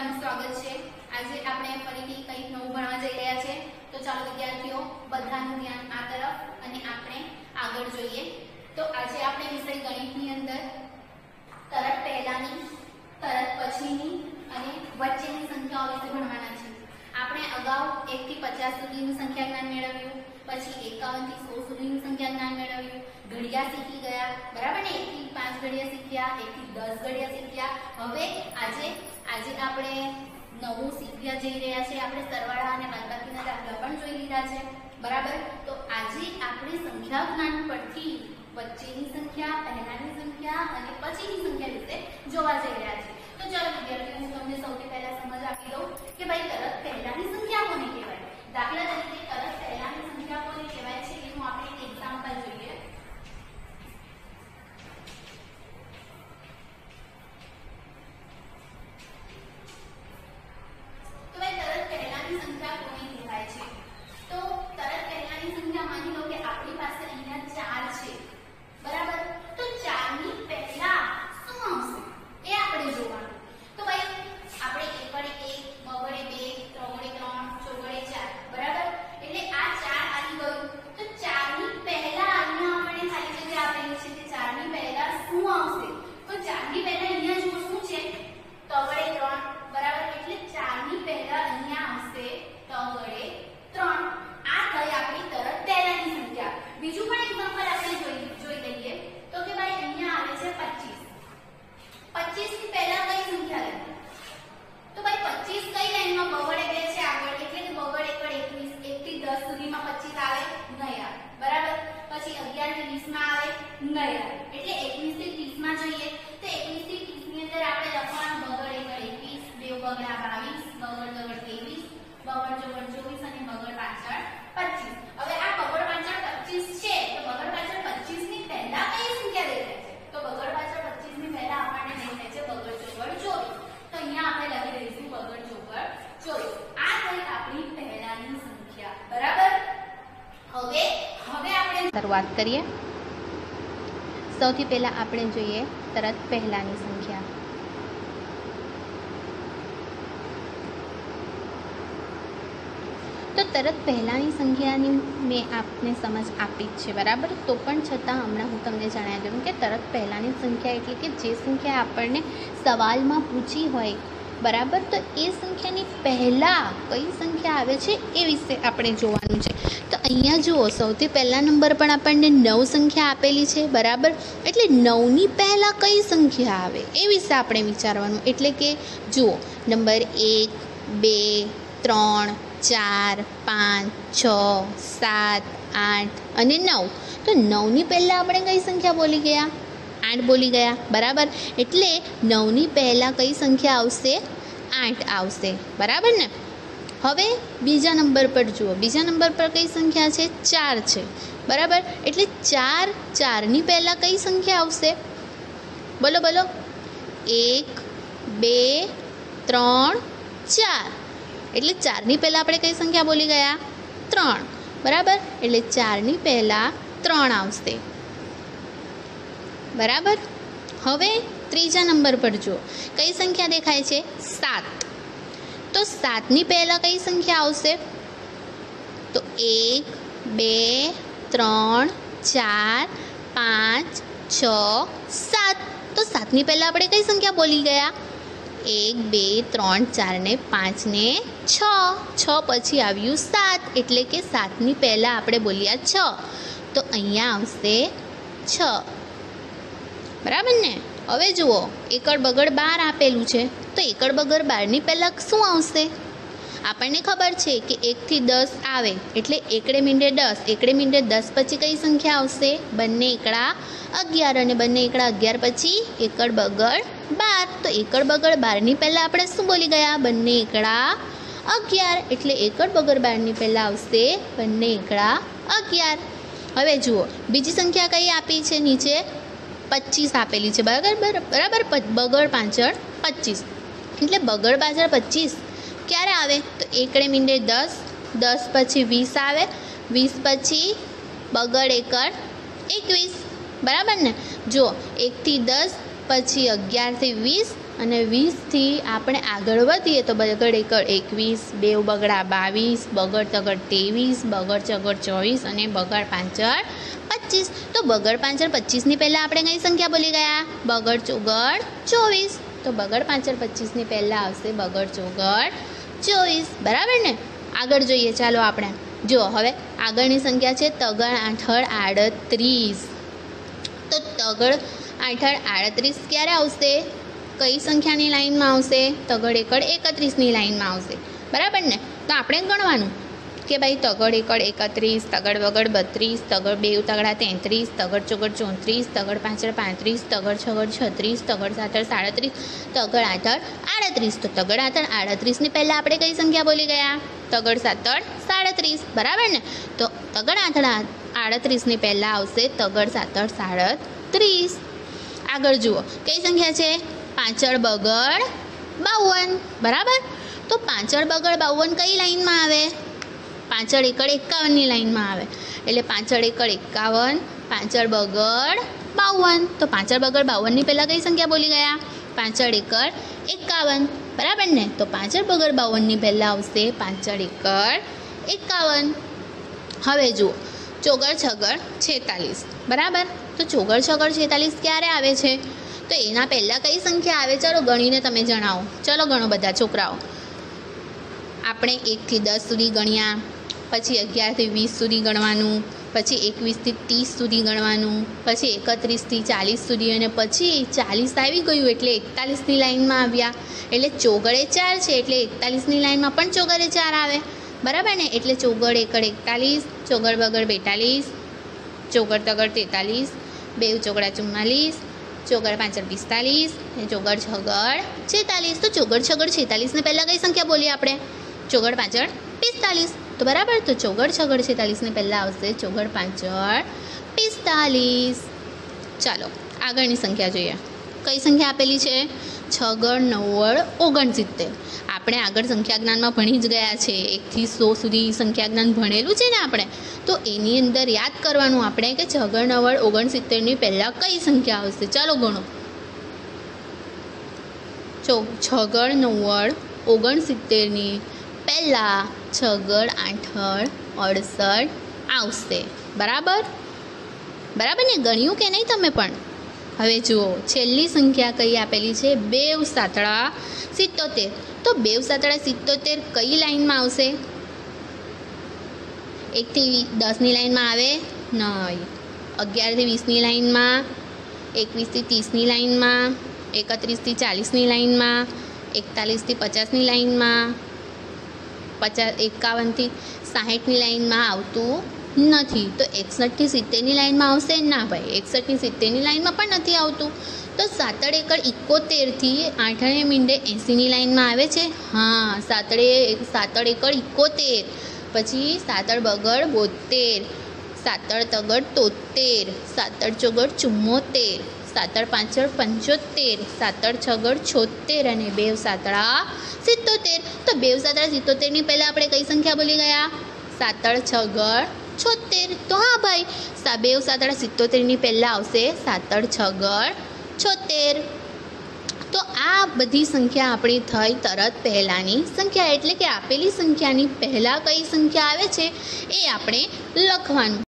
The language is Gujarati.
બધાનું સ્વાગત છે. આજે આપણે ફરીથી કંઈક નવું ભણવા જઈ રહ્યા છે. તો ચાલો વિદ્યાર્થીઓ, બધાનું ધ્યાન આ તરફ અને આપણે આગળ જોઈએ. તો આજે આપણે વિષય ગણિતની અંદર તરત પહેલાની, તરત પછીની અને વચ્ચેની સંખ્યાઓ વિશે ભણવાના છે. આપણે અગાઉ 1 થી 50 સુધીનું સંખ્યા જ્ઞાન મેળવ્યું, પછી 51 થી 100 સુધીનું સંખ્યા જ્ઞાન મેળવ્યું, ઘડિયા શીખી ગયા, બરાબર ને? 1 થી 5 ઘડિયા શીખ્યા 1 થી 10 ઘડિયા શીખ્યા. હવે આજે આજે આપણે નવું શીખવા જઈ રહ્યા છે. આપણે સરવાળા અને બાદબાકીના દાખલા પણ જોઈ લીધા છે. બરાબર? તો આજે આપણે સંખ્યા જ્ઞાન પરથી વચ્ચેની સંખ્યા, પહેલાની સંખ્યા અને પછીની સંખ્યા વિશે જોવા જઈ રહ્યા છે તો ચાલો વિદ્યાર્થીઓ, હું તમને સૌથી પહેલા સમજ આપી દઉં કે ભાઈ તરત પહેલાની સંખ્યા કોને કહેવાય દાખલા તરીકે તરત પહેલાની સંખ્યા કોને કહેવાય છે એનું આપણે એક એક્ઝામ્પલ જોઈએ તો ભાઈ તરત પહેલાની સંખ્યા કોને કહેવાય છે તો તરત પહેલાની સંખ્યા માની લો કે આપણી પાસે અહીંયા ચાર છે બરાબર તો ચારની પહેલા શું આવશે એ આપણે જોવાનું તો ભાઈ આપણે એક વડે એક બ વડે બે ત્રણ વડે ત્રણ ચોર વડે ચાર બરાબર એટલે આ ચાર આવી ગયું તો ચારની પહેલા અહીંયા આપણે ખાલી જગ્યા આપેલી છે કે ચારની પહેલા શું આવશે તો ચારની પહેલા અહીંયા જુઓ શું છે તો વડે ત્રણ બરાબર એટલે ચારની પહેલા અહીંયા આવશે તો વડે ત્રણ આ થઈ આપણી તરત પહેલાની સંખ્યા બીજું પણ એક્ઝામ્પલ આપણે જોઈ જોઈ લઈએ. તો કે ભાઈ અહીંયા આવે છે 25 25 ની પહેલા કઈ સંખ્યા લઈએ? તો ભાઈ 25 કઈ લાઈનમાં બવડે એટલે છે આગળ? એટલે કે બવડ એકડ 21 1 થી 10 સુધીમાં 25 આવે, નહીં આવે. બરાબર? પછી 11 થી 20 માં આવે, નહીં આવે. એટલે 21 થી 30 માં જઈએ તો 21 થી 30 ની અંદર આપણે લખવાનું બવડ એકડ 21 બે બગડા 22 બવડ દગડ 23 બવડ ચોગડ 24 અને બગડ પાછળ 25 હવે આ બગડ પાછળ 25 છે તો બગડ પાછળ 25 ની પહેલા કઈ સંખ્યા દેખાય છે તો બગડ પાછળ 25 ની પહેલા આપણને દેખાય છે બગડ ચોગડ 24 તો અહીંયા આપણે લખી દઈશું બગડ ચોગડ 24 આ થઈ આપણી પહેલાની સંખ્યા બરાબર હવે હવે આપણે શરૂઆત કરીએ? સૌથી પહેલાં આપણે જોઈએ તરત પહેલાંની સંખ્યા. તો તરત પહેલાની સંખ્યાની મેં આપને સમજ આપી જ છે, બરાબર? તો પણ છતાં હમણાં હું તમને જણાવી દઉં કે તરત પહેલાની સંખ્યા એટલે કે જે સંખ્યા આપણને સવાલમાં પૂછી હોય બરાબર? તો એ સંખ્યાની પહેલાં કઈ સંખ્યા આવે છે એ વિશે આપણે જોવાનું છે. તો અહીંયા જુઓ, સૌથી પહેલા નંબર પણ આપણને નવ સંખ્યા આપેલી છે, બરાબર? એટલે નવની પહેલાં કઈ સંખ્યા આવે એ વિશે આપણે વિચારવાનું. એટલે કે જુઓ, નંબર એક, બે, ત્રણ, ચાર, પાંચ, છ, સાત, આઠ અને નવ. તો નવની પહેલાં આપણે કઈ સંખ્યા બોલી ગયા? આઠ બોલી ગયા બરાબર એટલે નવની પહેલાં કઈ સંખ્યા આવશે? આઠ આવશે. બરાબર ને? હવે બીજા નંબર પર જુઓ. બીજા નંબર પર કઈ સંખ્યા છે? ચાર છે. બરાબર? એટલે ચાર, ચારની પહેલાં કઈ સંખ્યા આવશે? બોલો બોલો. એક, બે, ત્રણ, ચાર. એટલે ચારની પહેલાં આપણે કઈ સંખ્યા બોલી ગયા? ત્રણ. બરાબર? એટલે ચારની પહેલાં ત્રણ આવશે. બરાબર? હવે ત્રીજા નંબર પર જુઓ. કઈ સંખ્યા દેખાય છે? સાત. તો સાતની પહેલાં કઈ સંખ્યા આવશે? તો એક, બે, ત્રણ, ચાર, પાંચ, છ, સાત. તો સાતની પહેલાં આપણે કઈ સંખ્યા બોલી ગયા? એક, બે, ત્રણ, ચાર ને પાંચ ને છ. છ પછી આવ્યું સાત. એટલે કે સાતની પહેલાં આપણે બોલ્યા છ. તો અહીંયા આવશે છ. બરાબર ને? હવે જુઓ, એકડ બગડ બાર આપેલું છે, તો એકડ બગડ બારની પહેલાં શું આવશે? આપણને ખબર છે કે એકથી દસ આવે, એટલે એકડે મીંડે દસ, એકડે મીંડે દસ પછી કઈ સંખ્યા આવશે? બંને એકડા અગિયાર અને બંને એકડા અગિયાર પછી એકડ બગડ બાર. તો એકડ બગડ બારની પહેલાં આપણે શું બોલી ગયા? બંને એકડા અગિયાર, એટલે એકડ બગડ બારની પહેલાં આવશે બંને એકડા અગિયાર. હવે જુઓ, બીજી સંખ્યા કઈ આપી છે? નીચે પચીસ આપેલી છે. બરાબર? બરાબર? બગડ પાછળ પચીસ. એટલે બગડ પાછળ પચીસ ક્યારે આવે? તો એકડે મીંડે દસ દસ પછી વીસ આવે. વીસ પછી બગડ એકડ એકવીસ. બરાબર ને? જો એકથી દસ પછી અગિયારથી વીસ અને વીસથી આપણે આગળ વધીએ તો બગડ એકડ એકવીસ બેવ બગડા બાવીસ, બગડ તગડ ત્રેવીસ, બગડ ચગડ ચોવીસ અને બગડ પાંચર પચીસ. તો બગડ પાંચર પચીસની પહેલાં આપણે કઈ સંખ્યા બોલી ગયા? બગડ ચોગડ ચોવીસ. તો બગડ પાંચર પચીસની પહેલાં આવશે બગડ ચોગડ ચોવીસ. બરાબર ને? આગળ જોઈએ, ચાલો આપણે. જો, હવે આગળની સંખ્યા છે તગડ આઠળ આડત્રીસ. તો તગડ આઠળ આડત્રીસ ક્યારે આવશે? કઈ સંખ્યાની લાઇનમાં આવશે? તગડ એકડ એકત્રીસની લાઇનમાં આવશે. બરાબર ને? તો આપણે ગણવાનું કે ભાઈ તગડ એકડ એકત્રીસ, તગડ વગડ બત્રીસ, તગડ બેવ તગડા તેત્રીસ, તગડ ચોગડ ચોત્રીસ, તગડ પાંચડ પાંત્રીસ, તગડ છગડ છત્રીસ, તગડ સાતર સાડત્રીસ, તગડ આઠળ આડત્રીસ. તો તગડ આઠળ આડત્રીસની પહેલાં આપણે કઈ સંખ્યા બોલી ગયા? તગડ સાતર સાડત્રીસ. બરાબર ને? તો તગડ આઠળ આડત્રીસની પહેલાં આવશે તગડ સાતર સાડત્રીસ. આગળ જુઓ. કઈ સંખ્યા છે? પાંચળ બગડ બાવન. બરાબર? તો પાંચળ બગડ બાવન કઈ લાઈનમાં આવે? પાંચળ એકડ એકાવનની લાઈનમાં આવે. એટલે પાંચળ એકડ એકાવન, પાંચળ બગડ બાવન. તો પાંચળ બગડ બાવનની પહેલાં કઈ સંખ્યા બોલી ગયા? પાંચળ એકડ એકાવન. બરાબર ને? તો પાંચળ બગડ બાવનની પહેલાં આવશે પાંચળ એકડ એકાવન. હવે જુઓ. ચોગડ છગડ છેતાલીસ. બરાબર? તો ચોગડ છગડ છેતાલીસ ક્યારે આવે છે? તો એના પહેલાં કઈ સંખ્યા આવે? ચલો ગણીને તમે જણાવો. ચલો ગણો બધા છોકરાઓ. આપણે એકથી દસ સુધી ગણ્યા, પછી અગિયારથી વીસ સુધી ગણવાનું, પછી એકવીસથી ત્રીસ સુધી ગણવાનું, પછી એકત્રીસથી ચાલીસ સુધી અને પછી ચાલીસ આવી ગયું એટલે એકતાલીસની લાઇનમાં આવ્યા. એટલે ચોગડે ચાર છે એટલે એકતાલીસની લાઇનમાં પણ ચોગડે ચાર આવે. બરાબર ને? એટલે ચોગડ એકડ એકતાલીસ, ચોગડ બગડ બેતાલીસ, ચોગડ તગડ તેતાલીસ બેવ ચોગડા ચુમ્માલીસ, ચોગડ પાંચર પિસ્તાલીસ, ને ચોગડ છગડ છેતાલીસ. તો ચોગડ છગડ છેતાલીસને પહેલાં કઈ સંખ્યા બોલીએ આપણે? ચોગડ પાંચળ પિસ્તાલીસ. તો બરાબર? તો ચોગડ છગડ છેતાલીસને પહેલાં આવશે ચોગડ પાંચળ પિસ્તાલીસ. ચાલો, આગળની સંખ્યા જોઈએ. કઈ સંખ્યા આપેલી છે? છગડ નવ્વળ ઓગણસિત્તેર. આપણે આગળ સંખ્યા જ્ઞાનમાં ભણી જ ગયા છે. એકથી સો સુધી સંખ્યા જ્ઞાન ભણેલું છે ને આપણે? તો એની અંદર યાદ કરવાનું આપણે કે છગણ નવ્વળ ઓગણસિત્તેરની પહેલાં કઈ સંખ્યા આવશે? ચાલો ગણો. ચો છગડ નવ્વળ ઓગણસિત્તેરની પહેલાં છગડ આઠળ, અડસઠ આવશે. બરાબર? બરાબર ને? ગણ્યું કે નહીં તમે પણ? હવે જુઓ, છેલ્લી સંખ્યા કઈ આપેલી છે? બેવ સાતળા સિત્તોતેર. તો બેવ સાતળા સિત્તોતેર કઈ લાઈનમાં આવશે? એકથી દસની લાઈનમાં આવે નહીં અગિયારથી વીસની લાઈનમાં એકવીસથી ત્રીસની લાઈનમાં એકત્રીસથી ચાલીસની લાઈનમાં એકતાલીસથી પચાસની લાઈનમાં પચાસ એકાવનથી સાહીઠની લાઈનમાં આવતું નથી. તો એકસઠથી સિત્તેરની લાઇનમાં આવશે? ના ભાઈ, એકસઠથી સિત્તેરની લાઇનમાં પણ નથી આવતું. તો સાતડ એકડ ઇકોતેરથી આઠણે મીંડે એંસીની લાઇનમાં આવે છે? હા સાતડે સાતડ એકડ ઇકોતેર. પછી સાતડ બગડ બોતેર સાતડ તગડ તોતેર સાતડ ચોગડ ચુમ્મોતેર. સાતર પાંચળ પંચોતેર સાતડ છગડ છોતેર અને બેવ સાતળા સિત્તોતેર. તો બેવ સાતળા સિત્તોતેરની પહેલાં આપણે કઈ સંખ્યા બોલી ગયા? સાતળ છગડ છોતેર. તો હા ભાઈ સા બેવ સાતડા સિત્તોતેરની પહેલાં આવશે સાતડ છગડ. છોતેર. તો આ બધી સંખ્યા આપણી થઈ તરત પહેલાંની સંખ્યા. એટલે કે આપેલી સંખ્યાની પહેલાં કઈ સંખ્યા આવે છે એ આપણે લખવાનું.